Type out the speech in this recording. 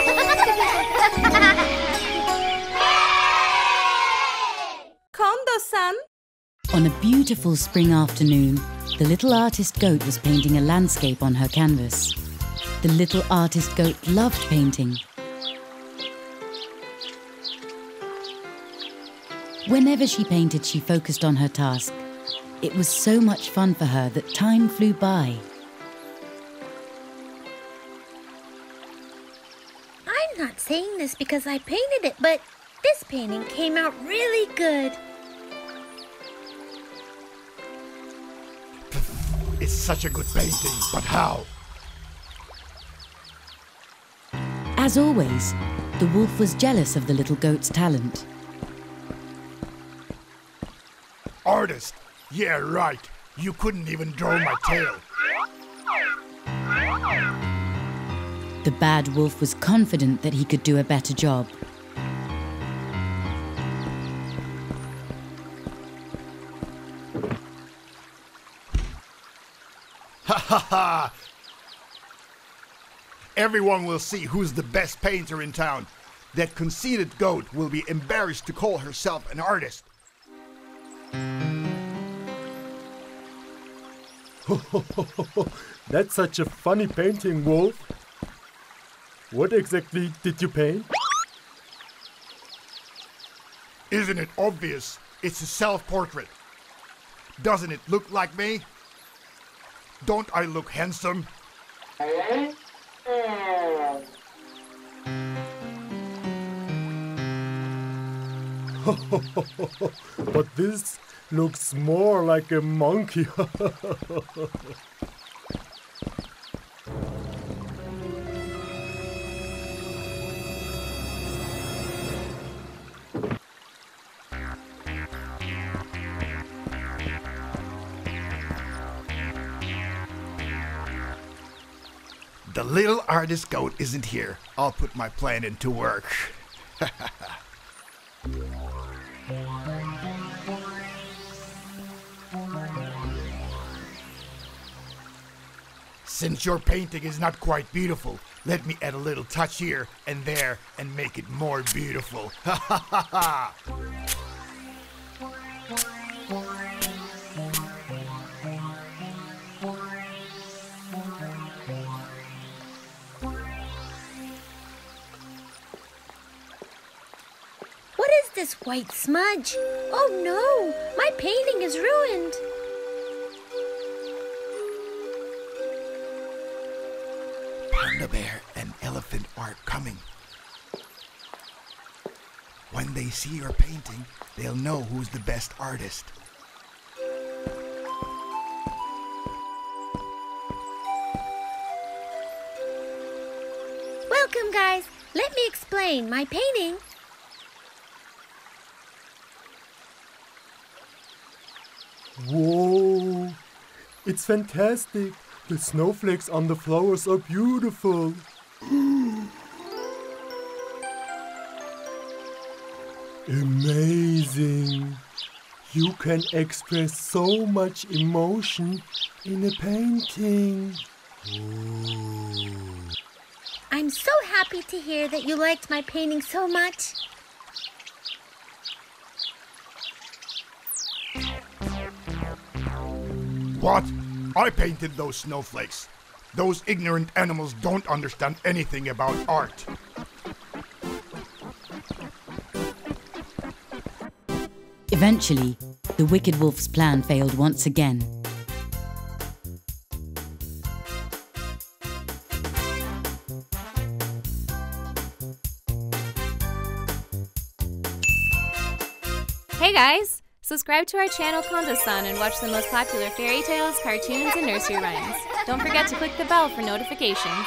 Kondo-san! On a beautiful spring afternoon, the little artist goat was painting a landscape on her canvas. The little artist goat loved painting. Whenever she painted, she focused on her task. It was so much fun for her that time flew by. Saying this because I painted it, but this painting came out really good. It's such a good painting, but how? As always, the wolf was jealous of the little goat's talent. Artist? Yeah, right. You couldn't even draw my tail. The bad wolf was confident that he could do a better job. Ha ha ha! Everyone will see who's the best painter in town. That conceited goat will be embarrassed to call herself an artist. That's such a funny painting, Wolf. What exactly did you paint? Isn't it obvious? It's a self-portrait. Doesn't it look like me? Don't I look handsome? but this looks more like a monkey. The little artist goat isn't here. I'll put my plan into work. Since your painting is not quite beautiful, let me add a little touch here and there and make it more beautiful. Ha ha ha ha! This white smudge? Oh no, my painting is ruined. Panda bear and elephant are coming. When they see your painting, they'll know who's the best artist. Welcome, guys. Let me explain my painting. Whoa! It's fantastic. The snowflakes on the flowers are beautiful. Amazing. You can express so much emotion in a painting. I'm so happy to hear that you liked my painting so much. What? I painted those snowflakes. Those ignorant animals don't understand anything about art. Eventually, the wicked wolf's plan failed once again. Hey guys! Subscribe to our channel Kondo-san and watch the most popular fairy tales, cartoons, and nursery rhymes. Don't forget to click the bell for notifications.